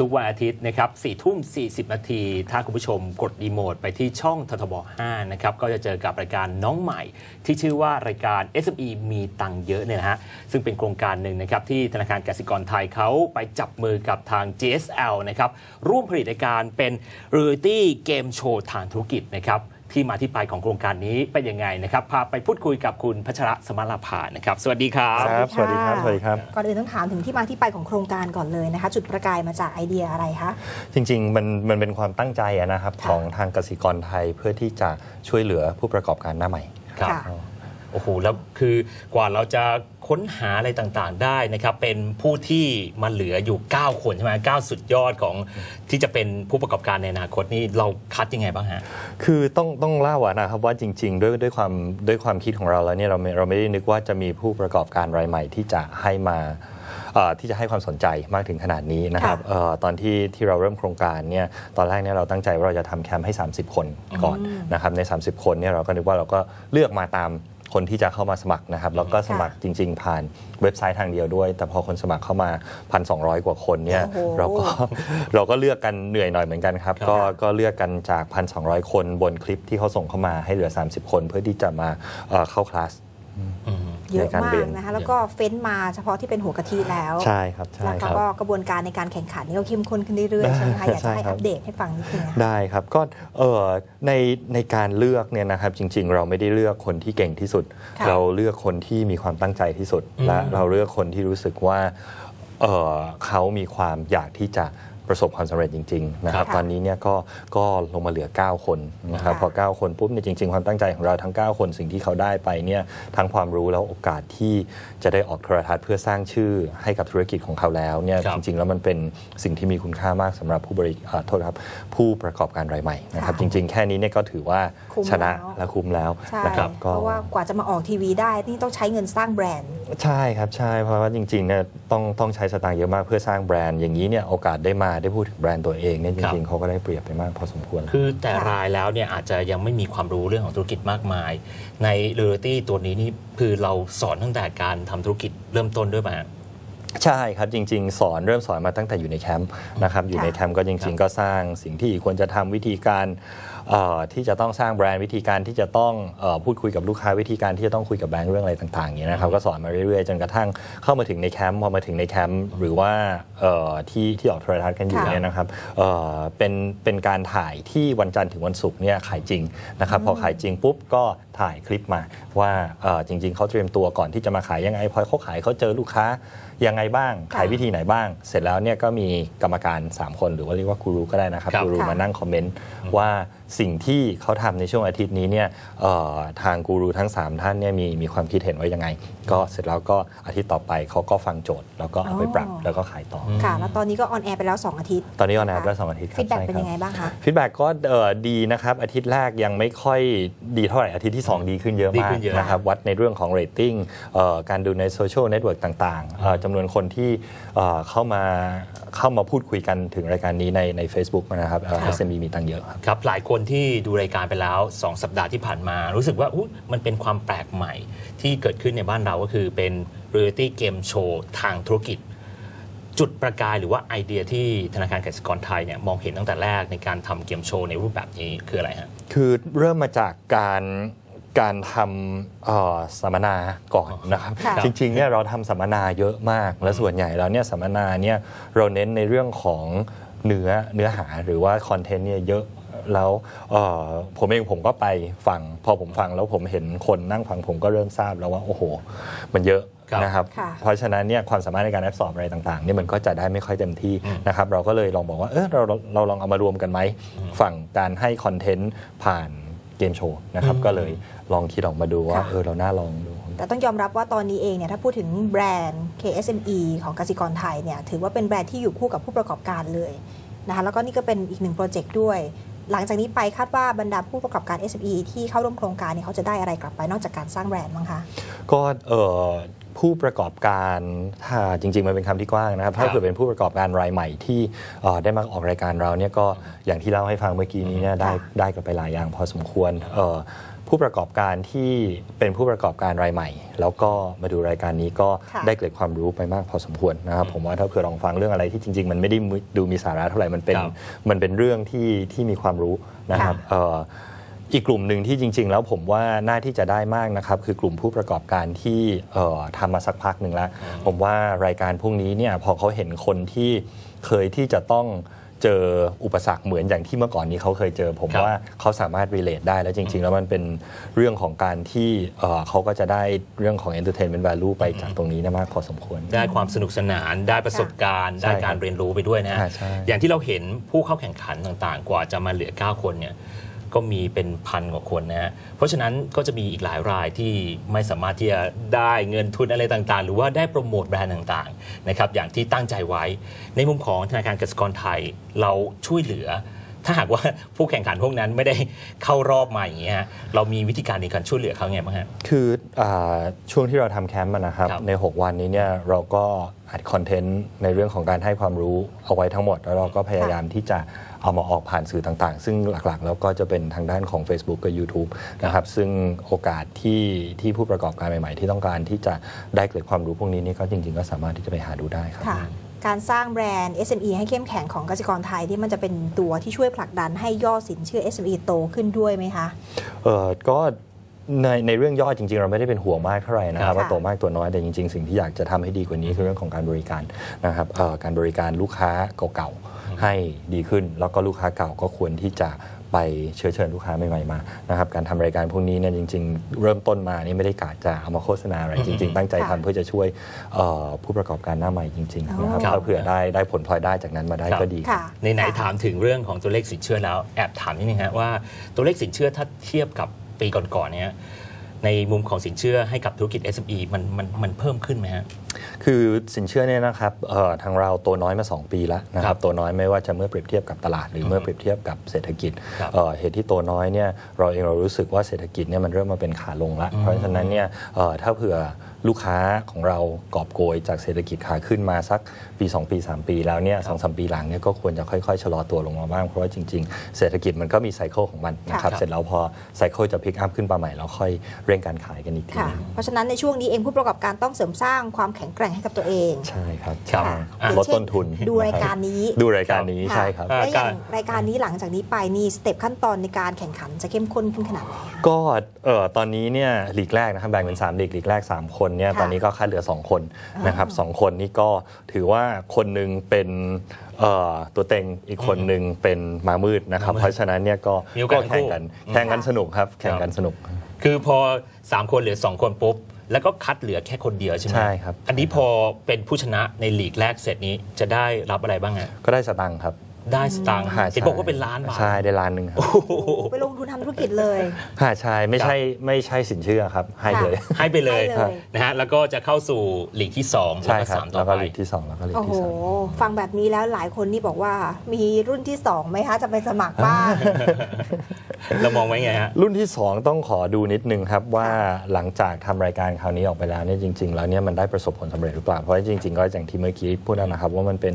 ทุกๆวันอาทิตย์นะครับ4ทุ่ม40นาทีถ้าคุณผู้ชมกดดีโมดไปที่ช่องททบ5นะครับก็จะเจอกับรายการน้องใหม่ ที่ชื่อว่ารายการ SME มีตังเยอะเนี่ยนะฮะซึ่งเป็นโครงการหนึ่งนะครับที่ธนาคารกสิกรไทยเขาไปจับมือกับทาง GSL นะครับร่วมผลิตรายการเป็น Reality Game Show ทางธุรกิจนะครับ ที่มาที่ไปของโครงการนี้เป็นยังไงนะครับพาไปพูดคุยกับคุณพัชระสมาราภานะครับ สวัสดีครับ ครับ สวัสดีครับ สวัสดีครับ ก่อนอื่นต้องถามถึงที่มาที่ไปของโครงการก่อนเลยนะคะ จุดประกายมาจากไอเดียอะไรคะ จริงๆ มันมันเป็นความตั้งใจอะนะครับค่ะของทางกสิกรไทยเพื่อที่จะช่วยเหลือผู้ประกอบการหน้าใหม่ ครับค่ะ โอ้โหแล้วคือกว่าเราจะค้นหาอะไรต่างๆได้นะครับเป็นผู้ที่มาเหลืออยู่ 9 คนใช่ไหม9สุดยอดของที่จะเป็นผู้ประกอบการในอนาคตนี่เราคัดยังไงบ้างฮะคือต้องต้องเล่าอะนะครับว่าจริง ๆ ด้วยด้วยความด้วยความคิดของเราแล้วเนี่ยเราไม่เราไม่ได้นึกว่าจะมีผู้ประกอบการรายใหม่ที่จะให้มาเอ่อที่จะให้ความสนใจมากถึงขนาดนี้นะครับค่ะเออตอนที่ที่เราเริ่มโครงการเนี่ยตอนแรกเนี่ยเราตั้งใจว่าเราจะทำแคมป์ให้ 30 คนก่อนนะครับใน 30 คนเนี่ยเราก็นึกว่าเราก็เลือกมาตาม คนที่จะเข้ามาสมัครนะครับแล้วก็สมัครจริง ๆ ผ่านเว็บไซต์ทางเดียวด้วย แต่พอคนสมัครเข้ามา 1,200 กว่าคนเนี่ยโอ้โหเราก็เราก็เลือกกันเหนื่อยหน่อยเหมือนกันครับครับ ก็ก็เลือกกันจาก 1,200 คนบนคลิปที่เขาส่งเข้ามาให้เหลือ 30 คน เพื่อที่จะมาเอ่อเข้าคลาสอืม เยอะในการมาเรีกยนนะคะแล้วก็เฟ้นมาเฉพาะที่เป็นหัวกะทิแล้วใช่ครับใช่แล้วครับก็กระบวนการในการแข่งขันนี่ก็เข้มข้นขึ้นเรื่อยๆใช่ไหมคะอยากจะให้ใช่ครับอัปเดตให้ฟังนิดนึงนะคะได้ครับก็เออในในการเลือกเนี่ยนะครับจริง ๆ เราไม่ได้เลือกคนที่เก่งที่สุดค่ะเราเลือกคนที่มีความตั้งใจที่สุดอืมและเราเลือกคนที่รู้สึกว่าเออเขามีความอยากที่จะ ประสบความสำเร็จจริงๆนะครับค่ะตอนนี้เนี่ยก็ก็ลงมาเหลือ 9 คนนะครับค่ะพอ 9 คนปุ๊บเนี่ยจริง ๆ ความตั้งใจของเราทั้ง 9 คนสิ่งที่เขาได้ไปเนี่ยทั้งความรู้แล้วโอกาสที่จะได้ออกโทรทัศน์เพื่อสร้างชื่อให้กับธุรกิจของเขาแล้วเนี่ยครับจริง ๆ แล้วมันเป็นสิ่งที่มีคุณค่ามากสำหรับผู้บริอ่าโทษครับผู้ประกอบการรายใหม่นะครับค่ะจริง ๆ แค่นี้เนี่ยก็ถือว่าคุ้มชนะแล้วและคุ้มแล้วใช่นะครับเพราะว่ากว่าจะมาออกทีวีได้นี่ต้องใช้เงินสร้างแบรนด์ ใช่ครับใช่เพราะว่าจริงๆเนี่ยต้องต้องใช้สตางค์เยอะมากเพื่อสร้างแบรนด์อย่างนี้เนี่ยโอกาสได้มาได้พูดถึงแบรนด์ตัวเองเนี่ยจครับริงๆเขาก็ได้เปรียบไปมากพอสมควร คือแต่ค่ะรายแล้วเนี่ยอาจจะยังไม่มีความรู้เรื่องของธุรกิจมากมาย ใน Reality ตัวนี้นี่คือเราสอนตั้งแต่การทำธุรกิจเริ่มต้นด้วยป่ะฮะ ใช่ครับจริง ๆ สอนเริ่มสอนมาตั้งแต่อยู่ในแคมป์นะครับอยู่ในแคมป์ก็จริง ๆ ก็สร้างสิ่งที่ควรจะทำวิธีการเอ่อที่จะต้องสร้างแบรนด์วิธีการที่จะต้องเออพูดคุยกับลูกค้าวิธีการที่จะต้องคุยกับแบงค์เรื่องอะไรต่างๆอย่างนี้ยนะครับก็สอนมาเรื่อยๆ จนกระทั่งเข้ามาถึงในแคมป์พอมาถึงในแคมป์หรือว่าเอ่อที่ที่ออกโทรทัศน์กันอยู่ค่ะเนี่ยนะครับเอ่อเป็นเป็นการถ่ายที่วันจันทร์ถึงวันศุกร์เนี่ยขายจริงนะครับพอขายจริงปุ๊บก็ถ่ายคลิปมาว่าเอ่อจริง ๆเขาเตรียมตัวก่อนที่จะมาขายยังไงพอเขาขายเขาเจอลูกค้า ยังไงบ้างค่ะขายวิธีไหนบ้าง เสร็จแล้วเนี่ยก็มีกรรมการ 3 คนหรือว่าเรียกว่ากูรูก็ได้นะครับครับกูรูค่ะมานั่งคอมเมนต์ว่า สิ่งที่เขาทำในช่วงอาทิตย์นี้เนี่ยเอ่อทางกูรูทั้ง 3 ท่านเนี่ยมีมีความคิดเห็นว่ายังไง ก็เสร็จแล้วก็อาทิตย์ต่อไปเขาก็ฟังโจทย์ แล้วก็เอาไปปรับอ๋อแล้วก็ขายต่ออค่ะแล้วตอนนี้ก็ on air ไปแล้ว 2 อาทิตย์ ตอนนี้ on air ได้สองอาทิตย์ครับฟีดแบ็กใช่ครับ feedback เป็นยังไงบ้างคะ feedback ก็เอ่อดีนะครับอาทิตย์แรกยังไม่ค่อยดีเท่าไหร่อาทิตย์ที่ 2 ดีขึ้นเยอะดีขึ้นมากเยอะนะครับวัดในเรื่องของเรตติ้งการดูในโซเชียลเน็ตเวิร์กต่างๆเอ่อจำนวนคนที่เอ่อเข้ามาเข้ามาพูดคุยกันถึงรายการนี้ในใน Facebook นะครับเอ่อครับ SME มีตังค์เยอะครับครับหลายคนที่ดูรายการไปแล้ว 2 สัปดาห์ที่ผ่านมา รู้สึกว่าอุ๊ยมันเป็นความแปลกใหม่ที่เกิดขึ้นในบ้านเราก็คือเป็น Reality Game Show ทางธุรกิจ จุดประกายหรือว่าไอเดียที่ธนาคารกสิกรไทยเนี่ยมองเห็นตั้งแต่แรกในการทำเกมโชว์ในรูปแบบนี้คืออะไรฮะคือเริ่มมาจากการการทำเอ่อสัมมนาก่อนนะครับค่ะจริงๆเนี่ยเราทำสัมมนาเยอะมาก และส่วนใหญ่แล้วเนี่ยสัมมนาเนี่ยเราเน้นในเรื่องของเนื้อเนื้อหาหรือว่าคอนเทนต์เนี่ยเยอะ แล้วเอ่อผมเองผมก็ไปฟัง พอผมฟังแล้วผมเห็นคนนั่งฟังผมก็เริ่มทราบแล้วว่าโอ้โห มันเยอะครับนะครับค่ะเพราะฉะนั้นเนี่ยความสามารถในการแอบสอบอะไรต่างๆเนี่ยมันก็จะได้ไม่ค่อยเต็มที่อืมนะครับ เราก็เลยลองบอกว่าเออเราเราเราลองเอามารวมกันไหมฝั่งการให้คอนเทนต์ผ่านเกมโชว์นะครับอืมก็เลยลองคิดออกมาดูว่าค่ะเออเราน่าลองดู แต่ต้องยอมรับว่าตอนนี้เองเนี่ยถ้าพูดถึงแบรนด์ KSME ของกสิกรไทยเนี่ยถือว่าเป็นแบรนด์ที่อยู่คู่กับผู้ประกอบการเลยนะคะแล้วก็นี่ก็เป็นอีกหนึ่งโปรเจกต์ด้วย หลังจากนี้ไปคาดว่าบรรดาผู้ประกอบการ SME ที่เข้าร่วมโครงการเนี่ยเขาจะได้อะไรกลับไปนอกจากการสร้างแบรนด์บ้างคะ ก็เออผู้ประกอบการถ้าจริง ๆ มันเป็นคำที่กว้างนะครับ ถ้าครับเผื่อเป็นผู้ประกอบการรายใหม่ที่เอ่อได้มาออกรายการเราเนี่ยก็อย่างที่เล่าให้ฟังเมื่อกี้นี้เนี่ยได้ค่ะได้กลับไปหลายอย่างพอสมควรเอ่อ ผผู้ประกอบการที่เป็นผู้ประกอบการรายใหม่ แล้วก็มาดูรายการนี้ก็ค่ะได้เกร็ดความรู้ไปมากพอสมควรนะครับผมว่าถ้าเผื่อลองฟังเรื่องอะไรที่จริง ๆ มันไม่ได้ดูมีสาระเท่าไหร่มันเป็นครับมันเป็นเรื่องที่ที่มีความรู้นะครับค่ะเอ่ออีกกลุ่มหนึ่งที่จริง ๆ แล้วผมว่าน่าที่จะได้มากนะครับ คือกลุ่มผู้ประกอบการที่เอ่อทำมาสักพักหนึ่งแล้ว ผมว่ารายการพวกนี้เนี่ยพอเขาเห็นคนที่เคยที่จะต้อง เจออุปสรรคเหมือนอย่างที่เมื่อก่อนนี้เขาเคยเจอ ผมครับว่าเขาสามารถ relate ได้แล้วจริง ๆ แล้วมันเป็นเรื่องของการที่เอ่อเขาก็จะได้เรื่องของ entertainment value ไปจากตรงนี้เนยมากพอสมควร ได้ความสนุกสนานได้ประสบการณ์ใช่ได้การเรียนรู้ไปด้วยนะฮะอ่าใช่อย่างที่เราเห็นผู้เข้าแข่งขันต่างๆ กว่าจะมาเหลือ 9 คนเนี่ย ก็มีเป็นพันกว่าคนนะฮะเพราะฉะนั้นก็จะมีอีกหลายรายที่ไม่สามารถที่จะได้เงินทุนอะไรต่างๆ หรือว่าได้โปรโมทแบรนด์ต่างๆนะครับอย่างที่ตั้งใจไว้ ในมุมของธนาคารกสิกรไทยเราช่วยเหลือ ถ้าหากว่าผู้แข่งขันพวกนั้นไม่ได้เข้ารอบมาอย่างเงี้ยฮะเรามีวิธีการในการช่วยเหลือเขาไงบ้างฮะคืออาช่วงที่เราทำแคมป์อะนะครับครับใน 6 วันนี้เนี่ยเราก็อัดคอนเทนต์ในเรื่องของการให้ความรู้เอาไว้ทั้งหมด แล้วเราก็พยายามที่จะเอามาออกผ่านสื่อต่างๆ ซึ่งหลักๆ แล้วก็จะเป็นทางด้านของ Facebook กับ YouTube นะครับ ซึ่งโอกาสที่ที่ผู้ประกอบการใหม่ๆ ที่ต้องการที่จะได้เกร็ดความรู้พวกนี้นี่ก็จริง ๆ ก็สามารถที่จะไปหาดูได้ครับค่ะ การสร้างแบรนด์ SME ให้เข้มแข็งของกสิกรไทยที่มันจะเป็นตัวที่ช่วยผลักดันให้ยอดสินเชื่อ SME โตขึ้นด้วยไหมคะเออก็ในในเรื่องยอดจริง ๆ เราไม่ได้เป็นห่วงมากเท่าไหร่นะคครัรับบว่าโตมากตัวน้อยแต่จริง ๆ สิ่งที่อยากจะทำให้ดีกว่านี้คือเรื่องของการบริการนะครับเอ่อการบริการลูกค้าเก่าๆให้ดีขึ้น แล้วก็ลูกค้าเก่าก็ควรที่จะ ไปเชื้อเชิญลูกค้าใหม่ๆมานะครับการทำรายการพวกนี้เนี่ยจริง ๆ เริ่มต้นมานี่ไม่ได้กะจะเอามาโฆษณาอะไรจริง ๆ ตั้งใจค่ะทำเพื่อจะช่วยเอ่อผู้ประกอบการหน้าใหม่จริง ๆ นะครับครับถ้าเผื่อได้ได้ผลพลอยได้จากนั้นมาได้ครับก็ดีค่ะในไหนๆค่ะถามถึงเรื่องของตัวเลขสินเชื่อแล้วแอบถามนิดนึงฮะว่าตัวเลขสินเชื่อถ้าเทียบกับปีก่อนๆเนี่ย ในมุมของสินเชื่อให้กับธุรกิจ SME มันมันมันเพิ่มขึ้นไหมฮะคือสินเชื่อเนี่ยนะครับเอ่อทางเราตัวน้อยมา 2 ปีแล้วนะคครัรับบตัวน้อยไม่ว่าจะเมื่อเปรียบเทียบกับตลาด หรือเมื่อเปรียบเทียบกับเศรษฐกิจครับเอ่อเหตุที่ตัวน้อยเนี่ยเราเองเรารู้สึกว่าเศรษฐกิจเนี่ยมันเริ่มมาเป็นขาลงแล้วเพราะฉะนั้นเนี่ยเอ่อถ้าเผื่อ ลูกค้าของเรากอบโกยจากเศรษฐกิจขาขึ้นมาสักปี 2 ปี 3 ปีแล้วเนี่ยสองสามปีหลังเนี่ยก็ควรจะค่อยๆ ชะลอตัวลงมาบ้าง เพราะว่าจริงๆ เศรษฐกิจมันก็มี cycle ของมันนะครับค่ะเสร็จแล้วพอ cycle จะพลิก up ขึ้นมาใหม่เราค่อยเร่งการขายกันอีกทีค่ะหนึ่งเพราะฉะนั้นในช่วงนี้เองผู้ประกอบการต้องเสริมสร้างความแข็งแกร่งให้กับตัวเองใช่ครับครับใช่อะลดต้นทุนดูรายการนี้ดูรายการนี้ค่ะใช่ครับอ่าและอย่างรายการนี้หลังจากนี้ไปนี่สเต็ปขั้นตอนในการแข่งขันจะเข้มข้นขึ้นขนาดไหนคะก็เอ่อตอนนี้เนี่ยลีกแรกนะครับแบ่งเป็น3ลีกลีกแรก 3 คนเนี่ยค่ะตอนนี้ก็คัดเหลือ 2 คนนะครับสองคนนี่ก็ถือว่าคนหนึ่งเป็นเอ่อตัวเต็งอีกคนหนึ่งเป็นมามืดนะครับมามืดเพราะฉะนั้นเนี่ยก็มีโอก็กาสทั้งแข่งคู่กันแข่งกันสนุกครับแข่งกันสนุก คือพอ 3 คนเหลือ 2 คนปุ๊บแล้วก็คัดเหลือแค่คนเดียวใช่ไหมใช่ครับ อันนี้พอเป็นผู้ชนะในลีกแรกเสร็จนี้จะได้รับอะไรบ้างฮะก็ได้สตังค์ครับ ได้สตางค์ค่ะเห็นบอกว่าเป็นล้านบาทใช่ได้ล้านหนึ่งครับโอ้โหไปลงทุนทำธุรกิจเลยค่ะใช่ไม่ใช่ไม่ใช่สินเชื่อครับ ให้เลย ให้ไปเลยให้เลย นะฮะแล้วก็จะเข้าสู่ลีกที่ 2 แล้วใช่ก็ครับสามต่แล้อวก็ไป ลีกที่สองแล้วก็ลีกโอ้โห ที่สาม ฟังแบบนี้แล้วหลายคนนี่บอกว่า มีรุ่นที่สองไหมคะ จะไปสมัครบ้าง เรามองไว้ไงฮะ รุ่นที่ 2 ต้องขอดูนิดนึงครับ ว่าหลังจากทำรายการคราวนี้ออกไปแล้วเนี่ยจริง ๆ แล้วเนี่ยมันได้ประสบผลสำเร็จหรือเปล่า เพราะว่าจริง ๆ ก็อย่างที่เมื่อกี้พูดแล้วนะครับว่ามันเป็น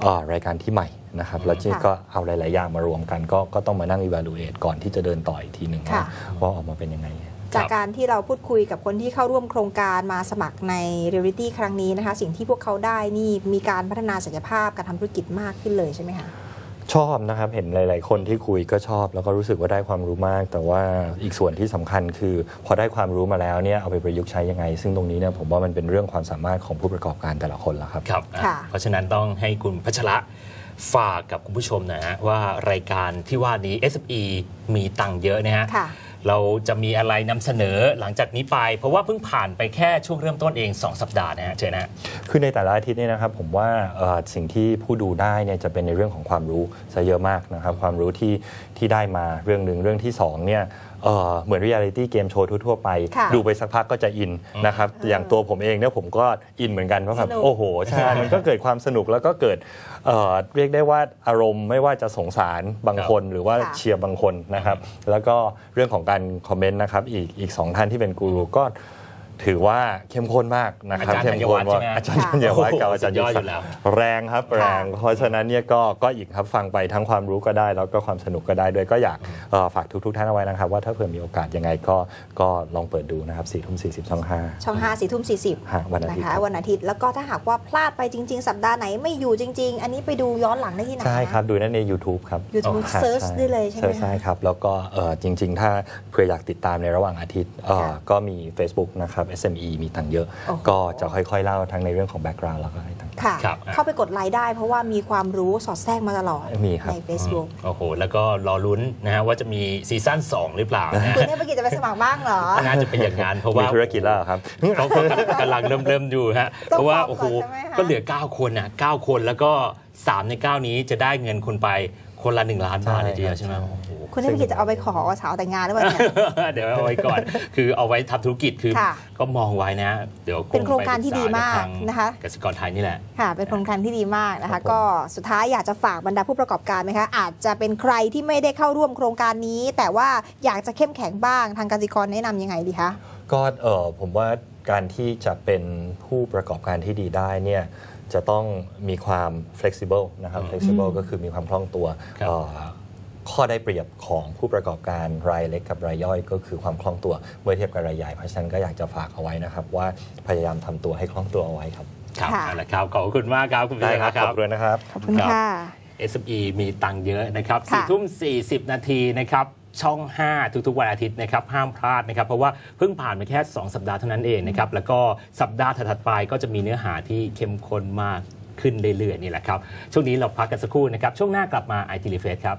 เอ่อรายการที่ใหม่ นะครับแล้วที่ค่ะก็เอาหลาย ๆ อย่างมารวมกัน ก็ก็ต้องมานั่ง evaluate ก่อนที่จะเดินต่ออีกทีหนึ่งค่ะว่าว่าออกมาเป็นยังไงจากการที่เราพูดคุยกับคนที่เข้าร่วมโครงการมาสมัครใน Reality ครั้งนี้นะคะ สิ่งที่พวกเขาได้นี่มีการพัฒนาศักยภาพการทำธุรกิจมากขึ้นเลยใช่ไหมคะชอบนะครับเห็นหลาย ๆ คนที่คุยก็ชอบ แล้วก็รู้สึกว่าได้ความรู้มาก แต่ว่าอีกส่วนที่สำคัญคือ พอได้ความรู้มาแล้วเนี่ยเอาไปประยุกต์ใช้ยังไง ซึ่งตรงนี้เนี่ยผมว่ามันเป็นเรื่องความสามารถของผู้ประกอบการแต่ละคนละครับครับอะค่ะเพราะฉะนั้นต้องให้คุณพัชระ ฝากกับคุณผู้ชมหนะฮะว่ารายการที่ว่านี้ SME มีตังค์เยอะนะฮะค่ะ เราจะมีอะไรนำเสนอหลังจากนี้ไป เพราะว่าเพิ่งผ่านไปแค่ช่วงเริ่มต้นเอง 2 สัปดาห์นะฮะเชิญนะฮะคือในแต่ละอาทิตย์เนี่ยนะครับผมว่าเอ่อสิ่งที่ผู้ดูได้เนี่ยจะเป็นในเรื่องของความรู้ซะเยอะมากนะครับความรู้ที่ที่ได้มาเรื่องหนึ่งเรื่องที่สองเนี่ย เอ่อเหมือนรี a ลิตี้เกมโชว์ทั่วๆไปค่ะดูไปสักพักก็จะอินนะครับอย่างตัวผมเองเนี่ยผมก็อินเหมือนกันเพราะแบบสนุกโอ้โหใช่มันก็เกิดความสนุกแล้วก็เกิดเอ่อเรียกได้ว่าอารมณ์ไม่ว่าจะสงสารบางคนหรือว่าค่ะเชียร์บางคนนะครับ แล้วก็เรื่องของการคอมเมนต์นะครับอีกอีกสองท่านที่เป็นกูรูก็ ถือว่าเข้มข้นมากนะครับอาจารย์เข้มข้นธัญวัฒน์ว่าใช่ไหมอาจารย์ธัญวัฒน์กับโอ้โหอาจารย์สุดยอดศักอยู่แล้วแรงครับแรงเพราะฉะนั้นเนี่ยก็ก็อีกครับฟังไปทั้งความรู้ก็ได้ แล้วก็ความสนุกก็ได้ด้วยก็อยากเอ่อฝากทุกๆท่านเอาไว้นะครับ ว่าถ้าเผื่อมีโอกาสยังไงก็ก็ลองเปิดดูนะครับสี่ทุ่มสี่สิบช่องห้าช่อง5สี่ทุ่มสี่สิบฮะวันอาทิตย์นะคะครับวันอาทิตย์แล้วก็ถ้าหากว่าพลาดไปจริง ๆ สัปดาห์ไหนไม่อยู่จริง ๆ อันนี้ไปดูย้อนหลังได้ที่ไหนใช่ครับดูได้ใน YouTube ครับ YouTube ค่ะ Search ได้เลยใช่ไหมใช่ครับแล้วก็เอ่อจริง ๆ ถ้าเผื่ออยากติดตามในระหว่างอาทิตย์เอ่อค่ะก็มี Facebook นะครับ SME มีตังค์เยอะโอ้โหก็จะค่อยๆ เล่าทั้งในเรื่องของ background แล้วก็อะไรต่างค่ะ ครับ เข้าไปกดไลค์ได้เพราะว่ามีความรู้สอดแทรกมาตลอด มีครับ ใน Facebook โอ้โห แล้วก็รอลุ้นนะฮะว่าจะมีซีซั่น2 หรือเปล่านะฮะคุณเทพกิจจะไปสมัครบ้างเหรอ น่าจะเป็นอย่างนั้นเพราะมีว่าธุรกิจแล้วเหรอครับเขาก็กำลังเริ่มเริ่มอยู่ฮะต้องเพราะว่าฟอร์มโอ้โหก่อนใช่ไหมคะก็เหลือ 9 คนอะ9คนแล้วก็ 3 ใน 9 นี้จะได้เงินคนไปคนละ 1 ล้านบาทใช่เลยทีเดียวครับใช่ไหมโอ้โห คุณเทพกิจจะเอาไปขอสาวแต่งงานหรือเปล่าเนี่ยเดี๋ยวเอาไว้ก่อน คือเอาไว้ทำธุรกิจคือค่ะก็มองไว้นะ เดี๋ยวเป็นโครงการที่ดีมากไปปรึษนะคะทางกสิกรไทยนี่แหละค่ะ เป็นโครงการที่ดีมากนะครัคะบผมก็สุดท้ายอยากจะฝากบรรดาผู้ประกอบการไหมคะอาจจะเป็นใครที่ไม่ได้เข้าร่วมโครงการนี้ แต่ว่าอยากจะเข้มแข็งบ้างทางกสิกรแนะนำยังไงดีคะก็เออผมว่าการที่จะเป็นผู้ประกอบการที่ดีได้เนี่ยจะต้องมีความ flexible นะครับ flexible ก็คือมีความคล่องตัวครับเอ่อ ข้อได้เปรียบของผู้ประกอบการรายเล็กกับรายย่อยก็คือความคล่องตัวเมื่อเทียบกับรายใหญ่เพราะฉะนั้นก็อยากจะฝากเอาไว้นะครับ ว่าพยายามทำตัวให้คล่องตัวเอาไว้ครับครับค่ะเอาละครับขอบคุณมากครับคุณได้พี่ครับคขรัอบบคุณนะครับขอบคุณครับค่ะ SME มีตังค์เยอะนะครับค่ะสี่ทุ่ม40 นาทีนะครับช่อง 5 ทุกๆ วันอาทิตย์นะครับห้ามพลาดนะครับ เพราะว่าเพิ่งผ่านมาแค่ 2 สัปดาห์เท่านั้นเองนะครับ แล้วก็สัปดาห์ถัดๆไปก็จะมีเนื้อหาที่เข้มข้นมากขึ้นเรื่อยๆนี่แหละครับ ช่วงนี้เราพักกันสักครู่นะครับ ช่วงหน้ากลับมา IT r e f r e s h ครับ